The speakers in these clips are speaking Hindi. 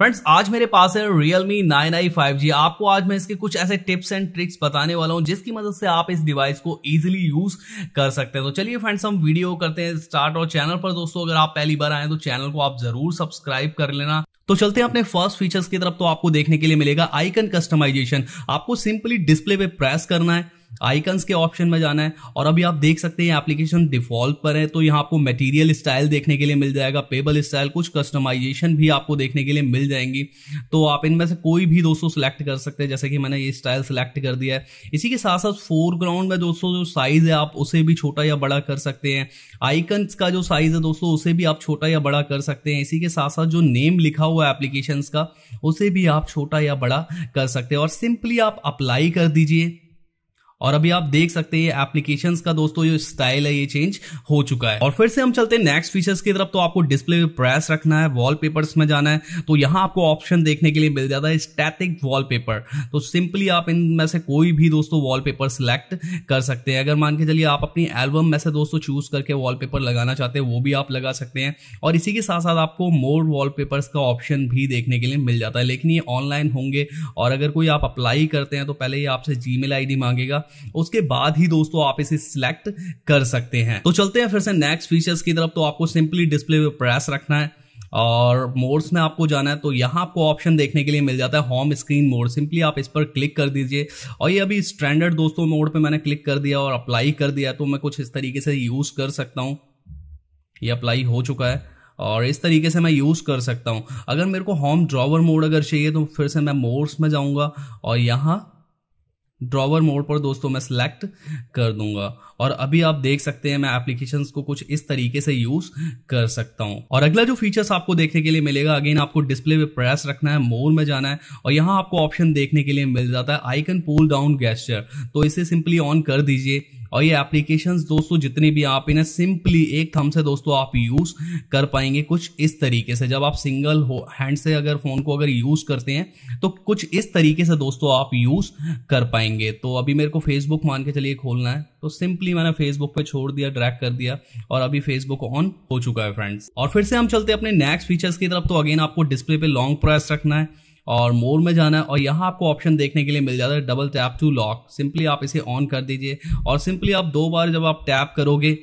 फ्रेंड्स आज मेरे पास है Realme 9i 5G आपको आज मैं इसके कुछ ऐसे टिप्स एंड ट्रिक्स बताने वाला हूँ, जिसकी मदद से आप इस डिवाइस को इजीली यूज़ कर सकते हैं। तो चलिए फ्रेंड्स हम वीडियो करते हैं स्टार्ट और चैनल पर। दोस्तों, अगर आप पहली बार आए तो चैनल को आप ज़रूर सब्सक्राइब कर लेना। तो चलते हैं अपने फ़र्स्ट फीचर्स की तरफ़। तो आपको देखने के लिए मिलेगा आइकन कस्टमाइजेशन आपको सिंपली डिस्प्ले पे प्रेस करना है। आइकन्स के ऑप्शन में जाना है। और अभी आप देख सकते हैं एप्लीकेशन डिफ़ॉल्ट पर है तो यहाँ आपको मटेरियल स्टाइल देखने के लिए मिल जाएगा पेबल स्टाइल कुछ कस्टमाइजेशन भी आपको देखने के लिए मिल जाएँगी। तो आप इनमें से कोई भी दोस्तों सेलेक्ट कर सकते हैं, जैसे कि मैंने ये स्टाइल सेलेक्ट कर दिया है। इसी के साथ साथ फोरग्राउंड में दोस्तों जो साइज़ है, आप उसे भी छोटा या बड़ा कर सकते हैं। आइकन्स का जो साइज़ है दोस्तों, उसे भी आप छोटा या बड़ा कर सकते हैं। इसी के साथ साथ जो नेम लिखा हुआ है एप्लीकेशन का, उसे भी आप छोटा या बड़ा कर सकते हैं। और सिंपली आप अप्लाई कर दीजिए। और अभी आप देख सकते हैं एप्लीकेशंस का दोस्तों जो स्टाइल है, ये चेंज हो चुका है। और फिर से हम चलते हैं नेक्स्ट फीचर्स की तरफ़ तो आपको डिस्प्ले पे प्रेस रखना है वॉलपेपर्स में जाना है। तो यहाँ आपको ऑप्शन देखने के लिए मिल जाता है स्टैटिक वॉलपेपर तो सिंपली आप इनमें से कोई भी दोस्तों वॉलपेपर सिलेक्ट कर सकते हैं। अगर मान के चलिए आप अपनी एल्बम में से दोस्तों चूज़ करके वॉलपेपर लगाना चाहते हैं, वो भी आप लगा सकते हैं। और इसी के साथ साथ आपको मोर वॉलपेपर्स का ऑप्शन भी देखने के लिए मिल जाता है। लेकिन ये ऑनलाइन होंगे, और अगर कोई आप अप्लाई करते हैं तो पहले ये आपसे जीमेल आईडी मांगेगा। उसके बाद ही दोस्तों आप इसे सिलेक्ट कर सकते हैं। तो चलते हैं फिर से नेक्स्ट फीचर्स की तरफ़। तो आपको सिंपली डिस्प्ले पे प्रेस रखना है और मोड्स में आपको जाना है तो यहाँ आपको ऑप्शन देखने के लिए मिल जाता है होम स्क्रीन मोड सिंपली आप इस पर क्लिक कर दीजिए। और ये अभी स्टैंडर्ड दोस्तों मोड पे मैंने क्लिक कर दिया और अप्लाई कर दिया तो मैं कुछ इस तरीके से यूज़ कर सकता हूँ। ये अप्लाई हो चुका है और इस तरीके से मैं यूज़ कर सकता हूँ। अगर मेरे को होम ड्रॉवर मोड अगर चाहिए तो फिर से मैं मोड्स में जाऊँगा और यहाँ ड्रॉवर मोड पर दोस्तों मैं सिलेक्ट कर दूँगा। और अभी आप देख सकते हैं मैं एप्लीकेशंस को कुछ इस तरीके से यूज़ कर सकता हूँ। और अगला जो फीचर्स आपको देखने के लिए मिलेगा अगेन आपको डिस्प्ले पे प्रेस रखना है मोर में जाना है, और यहाँ आपको ऑप्शन देखने के लिए मिल जाता है आइकन पुल डाउन गैस्चर तो इसे सिंपली ऑन कर दीजिए। और ये एप्लीकेशंस दोस्तों, जितनी भी आप इन्हें सिंपली एक थम से दोस्तों आप यूज़ कर पाएँगे कुछ इस तरीके से। जब आप सिंगल हो हैंड से अगर फ़ोन को अगर यूज़ करते हैं तो कुछ इस तरीके से दोस्तों आप यूज़ कर पाएँगे। तो अभी मेरे को फेसबुक मान के चलिए खोलना है। तो सिंपली मैंने फेसबुक पे छोड़ दिया ड्रैग कर दिया और अभी फेसबुक ऑन हो चुका है फ्रेंड्स और फिर से हम चलते हैं अपने नेक्स्ट फीचर्स की तरफ़। तो अगेन आपको डिस्प्ले पे लॉन्ग प्रेस रखना है। और मोर में जाना है और यहाँ आपको ऑप्शन देखने के लिए मिल जाता है double tap to lock simply आप इसे ऑन कर दीजिए और सिंपली आप दो बार जब आप टैप करोगे,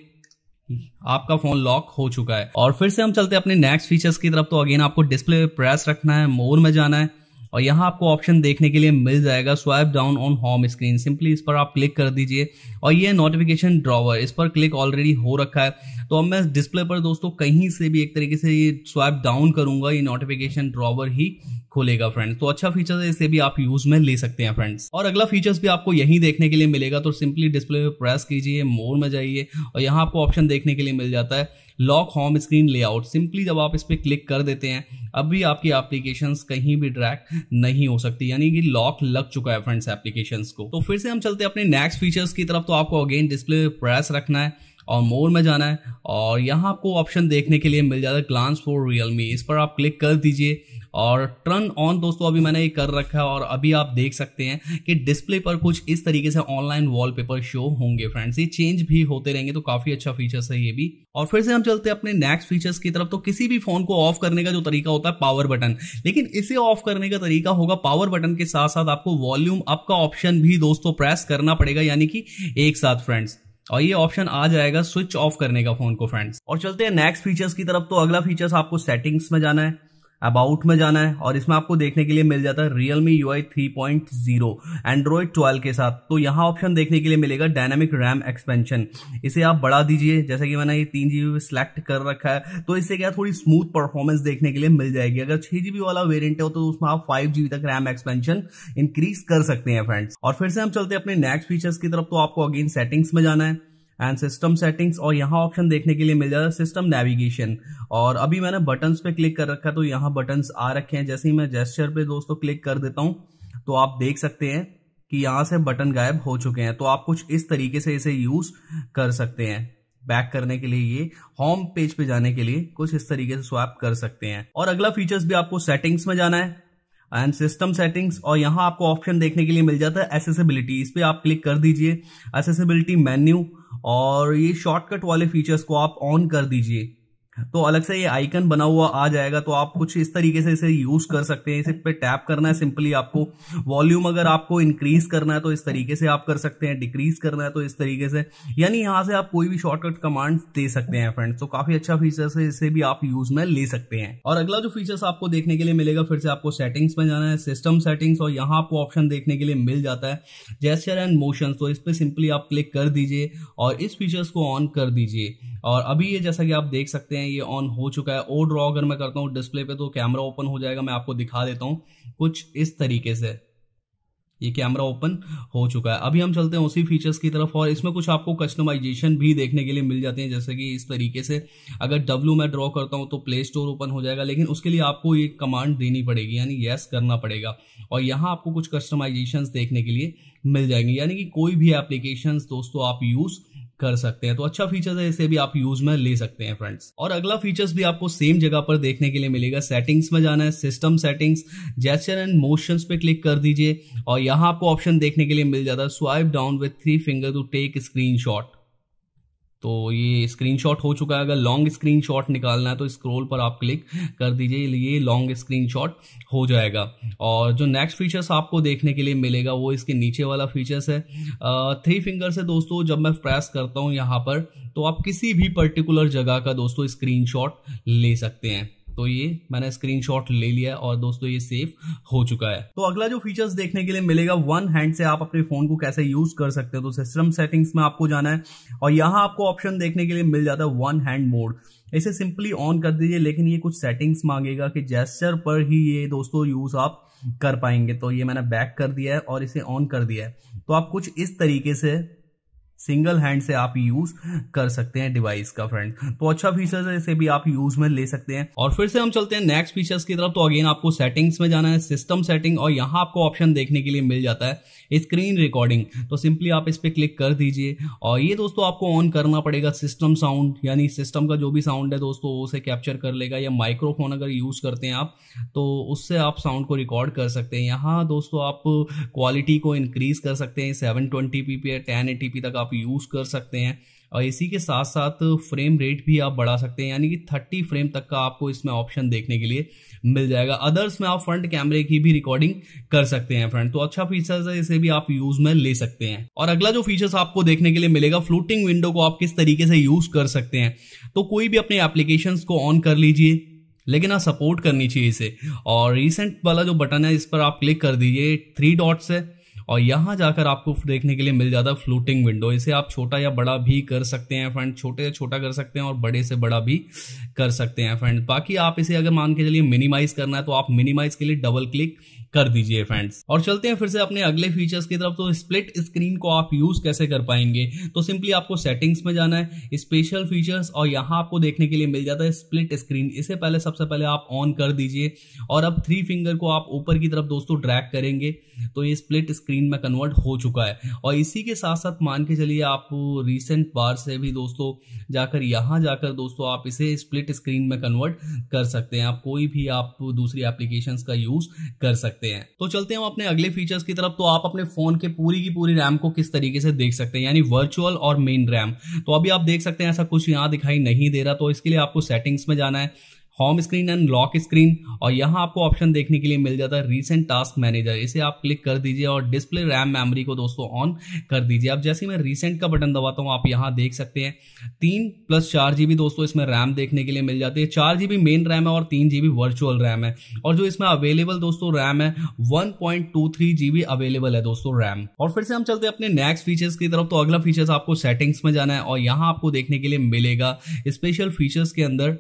आपका फ़ोन लॉक हो चुका है। और फिर से हम चलते हैं अपने नेक्स्ट फीचर्स की तरफ़। तो अगेन आपको डिस्प्ले प्रेस रखना है, मोर में जाना है और यहाँ आपको ऑप्शन देखने के लिए मिल जाएगा swipe down on home screen simply इस पर आप क्लिक कर दीजिए और ये नोटिफिकेशन ड्रॉवर इस पर क्लिक ऑलरेडी हो रखा है। तो अब मैं डिस्प्ले पर दोस्तों कहीं से भी एक तरीके से ये स्वाइप डाउन करूँगा, ये नोटिफिकेशन ड्रॉवर ही खोलेगा फ्रेंड्स तो अच्छा फीचर है, इसे भी आप यूज़ में ले सकते हैं फ्रेंड्स और अगला फीचर्स भी आपको यही देखने के लिए मिलेगा तो सिंपली डिस्प्ले पे प्रेस कीजिए मोर में जाइए और यहाँ आपको ऑप्शन देखने के लिए मिल जाता है lock home screen layout simply जब आप इस पर क्लिक कर देते हैं, अब भी आपकी एप्लीकेशन कहीं भी ड्रैक नहीं हो सकती, यानी कि लॉक लग चुका है फ्रेंड्स एप्लीकेशन को। तो फिर से हम चलते हैं अपने नेक्स्ट फीचर्स की तरफ़ तो आपको अगेन डिस्प्ले प्रेस रखना है। और मोर में जाना है। और यहाँ आपको ऑप्शन देखने के लिए मिल जाता है ग्लांस फॉर रियलमी इस पर आप क्लिक कर दीजिए। और टर्न ऑन दोस्तों, अभी मैंने ये कर रखा है और अभी आप देख सकते हैं कि डिस्प्ले पर कुछ इस तरीके से ऑनलाइन वॉलपेपर शो होंगे फ्रेंड्स ये चेंज भी होते रहेंगे तो काफ़ी अच्छा फीचर्स है ये भी। और फिर से हम चलते हैं अपने नेक्स्ट फीचर्स की तरफ़। तो किसी भी फ़ोन को ऑफ़ करने का जो तरीका होता है पावर बटन लेकिन इसे ऑफ़ करने का तरीका होगा पावर बटन के साथ साथ आपको वॉल्यूम अप का ऑप्शन भी दोस्तों प्रेस करना पड़ेगा, यानी कि एक साथ फ्रेंड्स और ये ऑप्शन आ जाएगा स्विच ऑफ़ करने का फ़ोन को फ्रेंड्स और चलते हैं नेक्स्ट फीचर्स की तरफ़ तो अगला फीचर्स आपको सेटिंग्स में जाना है। अबाउट में जाना है और इसमें आपको देखने के लिए मिल जाता है Realme U I three point zero Android twelve के साथ। तो यहाँ ऑप्शन देखने के लिए मिलेगा डायनामिक रैम एक्सपेंशन इसे आप बढ़ा दीजिए, जैसे कि मैंने ये तीन जीबी सिलेक्ट कर रखा है तो इससे क्या थोड़ी स्मूथ परफॉर्मेंस देखने के लिए मिल जाएगी। अगर छह जीबी वाला वेरियंट है तो उसमें आप फाइव जीबी तक रैम एक्सपेंशन इंक्रीज कर सकते हैं फ्रेंड्स और फिर से हम चलते हैं अपने नेक्स्ट फीचर्स की तरफ़ तो आपको अगेन सेटिंग्स में जाना है। एंड सिस्टम सेटिंग्स और यहाँ ऑप्शन देखने के लिए मिल जाता है सिस्टम नेविगेशन और अभी मैंने बटन्स पे क्लिक कर रखा तो यहाँ बटन्स आ रखे हैं। जैसे ही मैं जेस्चर पे दोस्तों क्लिक कर देता हूँ तो आप देख सकते हैं कि यहाँ से बटन गायब हो चुके हैं। तो आप कुछ इस तरीके से इसे यूज़ कर सकते हैं। बैक करने के लिए ये होम पेज पे जाने के लिए कुछ इस तरीके से स्वैप कर सकते हैं। और अगला फीचर्स भी आपको सेटिंग्स में जाना है। एंड सिस्टम सेटिंग्स और यहाँ आपको ऑप्शन देखने के लिए मिल जाता है एसेसिबिलिटी इस पर आप क्लिक कर दीजिए। एसेसिबिलिटी मेन्यू और ये शॉर्टकट वाले फीचर्स को आप ऑन कर दीजिए। तो अलग से ये आइकन बना हुआ आ जाएगा तो आप कुछ इस तरीके से इसे यूज़ कर सकते हैं। इसे पे टैप करना है सिंपली आपको। वॉल्यूम अगर आपको इंक्रीज करना है तो इस तरीके से आप कर सकते हैं। डिक्रीज करना है तो इस तरीके से। यानी यहाँ से आप कोई भी शॉर्टकट कमांड दे सकते हैं फ्रेंड्स तो काफ़ी अच्छा फीचर्स है, इसे भी आप यूज़ में ले सकते हैं। और अगला जो फीचर्स आपको देखने के लिए मिलेगा, फिर से आपको सेटिंग्स में जाना है। सिस्टम सेटिंग्स और यहाँ आपको ऑप्शन देखने के लिए मिल जाता है। जेस्चर एंड मोशन तो इस पर सिंपली आप क्लिक कर दीजिए, और इस फीचर्स को ऑन कर दीजिए। और अभी ये जैसा कि आप देख सकते हैं, ये ऑन हो चुका है। ओ ड्रॉ अगर मैं करता हूँ डिस्प्ले पे तो कैमरा ओपन हो जाएगा, मैं आपको दिखा देता हूँ कुछ इस तरीके से। ये कैमरा ओपन हो चुका है। अभी हम चलते हैं उसी फीचर्स की तरफ़, और इसमें कुछ आपको कस्टमाइजेशन भी देखने के लिए मिल जाते हैं, जैसे कि इस तरीके से। अगर डब्ल्यू मैं ड्रॉ करता हूँ तो प्ले स्टोर ओपन हो जाएगा, लेकिन उसके लिए आपको ये कमांड देनी पड़ेगी, यानी यस करना पड़ेगा। और यहाँ आपको कुछ कस्टमाइजेशन देखने के लिए मिल जाएँगे। यानी कि कोई भी एप्लीकेशन दोस्तों आप यूज़ कर सकते हैं। तो अच्छा फीचर है, इसे भी आप यूज़ में ले सकते हैं फ्रेंड्स और अगला फीचर्स भी आपको सेम जगह पर देखने के लिए मिलेगा। सेटिंग्स में जाना है system settings gesture and motion पे क्लिक कर दीजिए। और यहाँ आपको ऑप्शन देखने के लिए मिल जाता है swipe down with three finger to take screen तो ये स्क्रीनशॉट हो चुका है। अगर लॉन्ग स्क्रीनशॉट निकालना है तो स्क्रोल पर आप क्लिक कर दीजिए, ये लॉन्ग स्क्रीनशॉट हो जाएगा। और जो नेक्स्ट फीचर्स आपको देखने के लिए मिलेगा, वो इसके नीचे वाला फीचर्स है। थ्री फिंगर से दोस्तों, जब मैं प्रेस करता हूँ यहाँ पर तो आप किसी भी पर्टिकुलर जगह का दोस्तों स्क्रीनशॉट ले सकते हैं। तो ये मैंने स्क्रीनशॉट ले लिया और दोस्तों ये सेव हो चुका है। तो अगला जो फीचर्स देखने के लिए मिलेगा वन हैंड से आप अपने फ़ोन को कैसे यूज़ कर सकते हो। तो सिस्टम सेटिंग्स में आपको जाना है और यहाँ आपको ऑप्शन देखने के लिए मिल जाता है वन हैंड मोड इसे सिंपली ऑन कर दीजिए, लेकिन ये कुछ सेटिंग्स मांगेगा कि जेस्चर पर ही ये दोस्तों यूज़ आप कर पाएँगे। तो ये मैंने बैक कर दिया है और इसे ऑन कर दिया है। तो आप कुछ इस तरीके से सिंगल हैंड से आप यूज़ कर सकते हैं डिवाइस का फ्रेंड तो अच्छा फीचर है, इसे भी आप यूज़ में ले सकते हैं। और फिर से हम चलते हैं नेक्स्ट फीचर्स की तरफ़। तो अगेन आपको सेटिंग्स में जाना है सिस्टम सेटिंग और यहाँ आपको ऑप्शन देखने के लिए मिल जाता है स्क्रीन रिकॉर्डिंग तो सिंपली आप इस पर क्लिक कर दीजिए। और ये दोस्तों आपको ऑन करना पड़ेगा सिस्टम साउंड यानी सिस्टम का जो भी साउंड है दोस्तों, उसे कैप्चर कर लेगा, या माइक्रोफोन अगर यूज़ करते हैं आप तो उससे आप साउंड को रिकॉर्ड कर सकते हैं। यहाँ दोस्तों आप क्वालिटी को इंक्रीज कर सकते हैं seven twenty P P ten eighty तक आप आप यूज़ कर सकते हैं। और इसी के साथ साथ फ्रेम रेट भी आप बढ़ा सकते हैं। यानी कि 30 फ्रेम तक का आपको इसमें ऑप्शन देखने के लिए मिल जाएगा। अदर्स में आप फ्रंट कैमरे की भी रिकॉर्डिंग कर सकते हैं फ्रेंड तो अच्छा फीचर्स है, इसे भी आप यूज़ में ले सकते हैं। और अगला जो फीचर्स आपको देखने के लिए मिलेगा फ्लोटिंग विंडो को आप किस तरीके से यूज़ कर सकते हैं। तो कोई भी अपने एप्लीकेशन को ऑन कर लीजिए, लेकिन आप सपोर्ट करनी चाहिए इसे। और रिसेंट वाला जो बटन है, इस पर आप क्लिक कर दीजिए। थ्री डॉट्स है। और यहाँ जाकर आपको देखने के लिए मिल जाता है फ्लोटिंग विंडो। इसे आप छोटा या बड़ा भी कर सकते हैं फ्रेंड, छोटे से छोटा कर सकते हैं और बड़े से बड़ा भी कर सकते हैं फ्रेंड। बाकी आप इसे अगर मान के चलिए मिनिमाइज करना है तो आप मिनिमाइज के लिए डबल क्लिक कर दीजिए फ्रेंड्स और चलते हैं फिर से अपने अगले फीचर्स की तरफ़। तो स्प्लिट स्क्रीन को आप यूज़ कैसे कर पाएँगे? तो सिंपली आपको सेटिंग्स में जाना है स्पेशल फीचर्स और यहाँ आपको देखने के लिए मिल जाता है स्प्लिट स्क्रीन इसे पहले, सबसे पहले आप ऑन कर दीजिए और अब थ्री फिंगर को आप ऊपर की तरफ़ दोस्तों ड्रैग करेंगे। तो ये स्प्लिट स्क्रीन में कन्वर्ट हो चुका है। और इसी के साथ साथ मान के चलिए आप रिसेंट बार से भी दोस्तों जाकर, यहाँ जाकर दोस्तों आप इसे स्प्लिट स्क्रीन में कन्वर्ट कर सकते हैं। आप कोई भी आप दूसरी एप्लीकेशन का यूज़ कर सकते सकते हैं। तो चलते हैं अपने अगले फीचर्स की तरफ़। तो आप अपने फ़ोन के पूरी की पूरी रैम को किस तरीके से देख सकते हैं? यानी वर्चुअल और मेन रैम तो अभी आप देख सकते हैं, ऐसा कुछ यहाँ दिखाई नहीं दे रहा। तो इसके लिए आपको सेटिंग्स में जाना है। Home screen and lock screen और यहाँ आपको ऑप्शन देखने के लिए मिल जाता है रीसेंट टास्क मैनेजर इसे आप क्लिक कर दीजिए और डिस्प्ले रैम मेमोरी को दोस्तों ऑन कर दीजिए। अब जैसे मैं रीसेंट का बटन दबाता हूँ, आप यहाँ देख सकते हैं। तीन प्लस चार जीबी दोस्तों इसमें रैम देखने के लिए मिल जाती है। चार जीबी मेन रैम है और तीन जीबी वर्चुअल रैम है। और जो इसमें अवेलेबल दोस्तों रैम है one point two three GB available है दोस्तों रैम और फिर से हम चलते हैं अपने नेक्स्ट फीचर्स की तरफ़। तो अगला फीचर्स आपको सेटिंग्स में जाना है और यहाँ आपको देखने के लिए मिलेगा स्पेशल फीचर्स के अंदर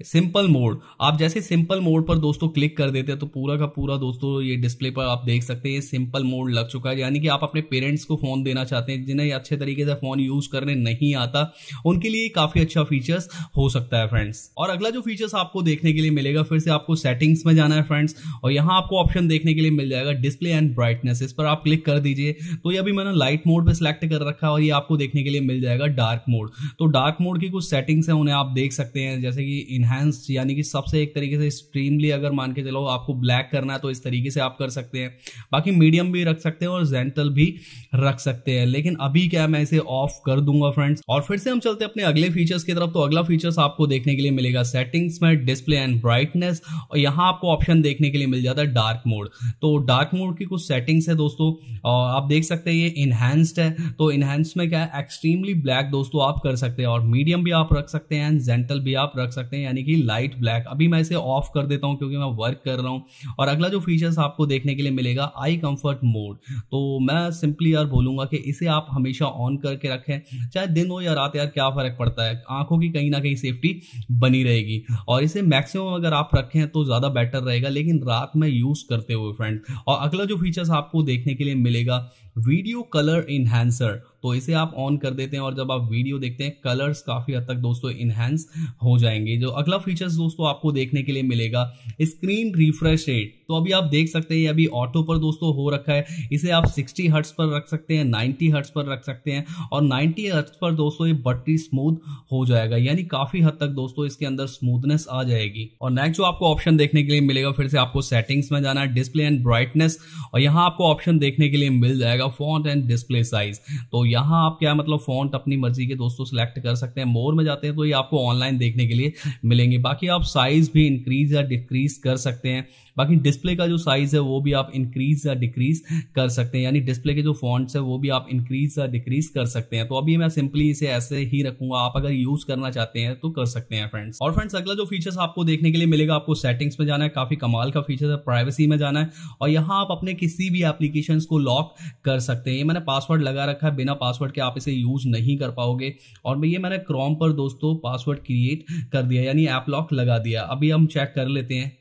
सिंपल मोड। आप जैसे सिंपल मोड पर दोस्तों क्लिक कर देते हैं तो पूरा का पूरा दोस्तों ये डिस्प्ले पर आप देख सकते हैं सिंपल मोड लग चुका है। यानी कि आप अपने पेरेंट्स को फ़ोन देना चाहते हैं, जिन्हें अच्छे तरीके से फ़ोन यूज़ करने नहीं आता, उनके लिए काफ़ी अच्छा फीचर्स हो सकता है फ्रेंड्स और अगला जो फीचर्स आपको देखने के लिए मिलेगा, फिर से आपको सेटिंग्स में जाना है फ्रेंड्स और यहाँ आपको ऑप्शन देखने के लिए मिल जाएगा डिस्प्ले एंड ब्राइटनेस इस पर आप क्लिक कर दीजिए। तो ये अभी मैंने लाइट मोड पर सिलेक्ट कर रखा है और ये आपको देखने के लिए मिल जाएगा डार्क मोड तो डार्क मोड की कुछ सेटिंग्स है, उन्हें आप देख सकते हैं, जैसे कि इनहेंस यानी कि सबसे एक तरीके से एक्सट्रीमली अगर मान के चलो आपको ब्लैक करना है तो इस तरीके से आप कर सकते हैं। बाकी मीडियम भी रख सकते हैं और जेंटल भी रख सकते हैं। लेकिन अभी क्या मैं इसे ऑफ़ कर दूँगा फ्रेंड्स और फिर से हम चलते हैं अपने अगले फीचर्स की तरफ़। तो अगला फीचर्स आपको देखने के लिए मिलेगा सेटिंग्स में डिस्प्ले एंड ब्राइटनेस और यहाँ आपको ऑप्शन देखने के लिए मिल जाता है डार्क मोड तो डार्क मोड की कुछ सेटिंग्स है दोस्तों। आप देख सकते हैं ये इनहेंस्ड है। तो इनहेंस में क्या है? एक्सट्रीमली ब्लैक दोस्तों आप कर सकते हैं। और मीडियम भी आप रख सकते हैं एंड जेंटल भी आप रख सकते हैं। कि लाइट ब्लैक अभी मैं इसे ऑफ़ कर देता हूँ क्योंकि मैं वर्क कर रहा हूँ। और अगला जो फीचर्स आपको देखने के लिए मिलेगा आई कंफर्ट मोड तो मैं सिंपली यार बोलूँगा कि इसे आप हमेशा ऑन करके रखें। चाहे दिन हो या रात यार क्या फ़र्क पड़ता है? आँखों की कहीं ना कहीं सेफ्टी बनी रहेगी। और इसे मैक्सिमम अगर आप रखें तो ज़्यादा बेटर रहेगा। लेकिन रात में यूज़ करते हुए फ्रेंड और अगला जो फीचर्स आपको देखने के लिए मिलेगा वीडियो कलर इन्हेंसर तो इसे आप ऑन कर देते हैं और जब आप वीडियो देखते हैं कलर्स काफ़ी हद तक दोस्तों इनहेंस हो जाएँगे। जो अगला फीचर्स दोस्तों आपको देखने के लिए मिलेगा स्क्रीन रिफ्रेश रेट तो अभी आप देख सकते हैं अभी ऑटो पर दोस्तों हो रखा है। इसे आप 60 हर्ट्स पर रख सकते हैं 90 हर्ट्स पर रख सकते हैं और 90 हर्ट्स पर दोस्तों ये बट्टी स्मूथ हो जाएगा। यानी काफ़ी हद तक दोस्तों इसके अंदर स्मूथनेस आ जाएगी। और नेक्स्ट जो आपको ऑप्शन देखने के लिए मिलेगा, फिर से आपको सेटिंग्स में जाना है डिस्प्ले एंड ब्राइटनेस और यहाँ आपको ऑप्शन देखने के लिए मिल जाएगा। फॉन्ट एंड डिस्प्ले साइज़ तो यहाँ आप क्या मतलब फॉन्ट अपनी मर्ज़ी के दोस्तों सेलेक्ट कर सकते हैं। मोर में जाते हैं तो ये आपको ऑनलाइन देखने के लिए मिलेंगे। बाकी आप साइज़ भी इंक्रीज या डिक्रीज कर सकते हैं। बाकी डिस्प्ले का जो साइज़ है, वो भी आप इंक्रीज या डिक्रीज कर सकते हैं। यानी डिस्प्ले के जो फॉन्ट्स है, वो भी आप इंक्रीज या डिक्रीज कर सकते हैं। तो अभी मैं सिंपली इसे ऐसे ही रखूँगा। आप अगर यूज़ करना चाहते हैं तो कर सकते हैं फ्रेंड्स और फ्रेंड्स अगला जो फीचर्स आपको देखने के लिए मिलेगा, आपको सेटिंग्स में जाना है। काफ़ी कमाल का फीचर है प्राइवेसी में जाना है। और यहाँ आप अपने किसी भी एप्लीकेशन को लॉक कर सकते हैं। ये मैंने पासवर्ड लगा रखा है, बिना पासवर्ड के आप इसे यूज़ नहीं कर पाओगे। और ये मैंने क्रोम पर, दोस्तों पासवर्ड क्रिएट कर दिया यानी ऐप लॉक लगा दिया अभी हम चेक कर लेते हैं।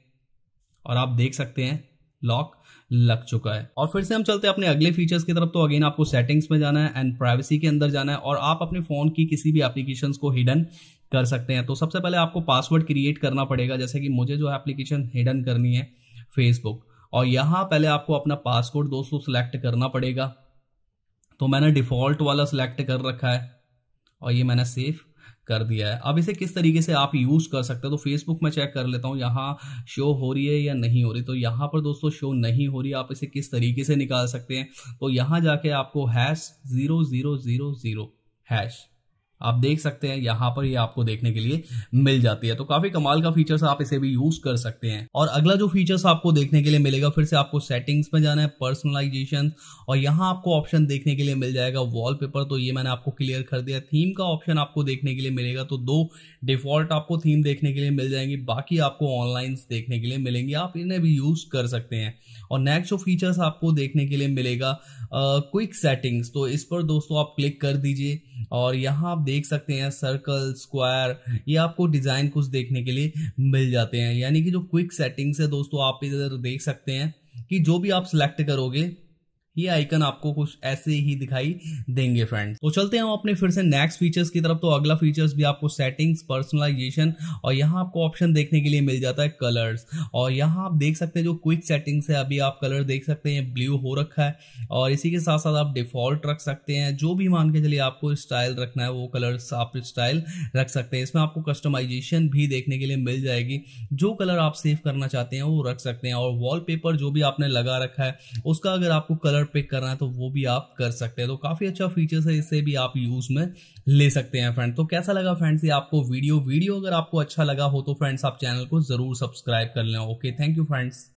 और आप देख सकते हैं लॉक लग चुका है। और फिर से हम चलते हैं अपने अगले फीचर्स की तरफ़। तो अगेन आपको सेटिंग्स में जाना है एंड प्राइवेसी के अंदर जाना है और आप अपने फ़ोन की किसी भी एप्लीकेशन को हिडन कर सकते हैं। तो सबसे पहले आपको पासवर्ड क्रिएट करना पड़ेगा। जैसे कि मुझे जो एप्लीकेशन हिडन करनी है फेसबुक और यहाँ पहले आपको अपना पासवर्ड दोस्तों सेलेक्ट करना पड़ेगा। तो मैंने डिफ़ॉल्ट वाला सिलेक्ट कर रखा है। और ये मैंने सेव कर दिया है। अब इसे किस तरीके से आप यूज़ कर सकते हो? तो फेसबुक में चेक कर लेता हूँ, यहाँ शो हो रही है या नहीं हो रही। तो यहाँ पर दोस्तों शो नहीं हो रही, आप इसे किस तरीके से निकाल सकते हैं? तो यहाँ जाके आपको hash zero zero zero zero hash आप देख सकते हैं, यहाँ पर ये यह आपको देखने के लिए मिल जाती है। तो काफ़ी कमाल का फीचर्स आप इसे भी यूज़ कर सकते हैं। और अगला जो फीचर्स आपको देखने के लिए मिलेगा, फिर से आपको सेटिंग्स में जाना है पर्सनलाइजेशन और यहाँ आपको ऑप्शन देखने के लिए मिल जाएगा वॉलपेपर तो ये मैंने आपको क्लियर कर दिया। थीम का ऑप्शन आपको देखने के लिए मिलेगा। तो दो डिफ़ॉल्ट आपको थीम देखने के लिए मिल जाएँगी, बाकी आपको ऑनलाइन देखने के लिए मिलेंगे। आप इन्हें भी यूज़ कर सकते हैं। और नेक्स्ट जो फीचर्स आपको देखने के लिए मिलेगा क्विक सेटिंग्स तो इस पर दोस्तों आप क्लिक कर दीजिए। और यहाँ आप देख सकते हैं सर्कल स्क्वायर ये आपको डिज़ाइन कुछ देखने के लिए मिल जाते हैं। यानी कि जो क्विक सेटिंग्स है दोस्तों, आप इधर देख सकते हैं कि जो भी आप सिलेक्ट करोगे ये आइकन आपको कुछ ऐसे ही दिखाई देंगे फ्रेंड्स तो चलते हैं हम अपने फिर से नेक्स्ट फीचर्स की तरफ़. तो अगला फीचर्स भी आपको सेटिंग्स पर्सनलाइजेशन और यहाँ आपको ऑप्शन देखने के लिए मिल जाता है कलर्स और यहाँ आप देख सकते हैं जो क्विक सेटिंग्स है, अभी आप कलर देख सकते हैं ब्लू हो रखा है और इसी के साथ साथ आप डिफ़ॉल्ट रख सकते हैं. जो भी मान के चलिए आपको स्टाइल रखना है, वो कलर आप स्टाइल रख सकते हैं. इसमें आपको कस्टमाइजेशन भी देखने के लिए मिल जाएगी. जो कलर आप सेव करना चाहते हैं, वो रख सकते हैं और वॉलपेपर जो भी आपने लगा रखा है, उसका अगर आपको कलर पिक करना है तो वो भी आप कर सकते हैं। तो काफ़ी अच्छा फीचर है, इसे भी आप यूज़ में ले सकते हैं फ्रेंड तो कैसा लगा फ्रेंड्स ये आपको वीडियो वीडियो अगर आपको अच्छा लगा हो तो फ्रेंड्स आप चैनल को ज़रूर सब्सक्राइब कर लें। Okay thank you friends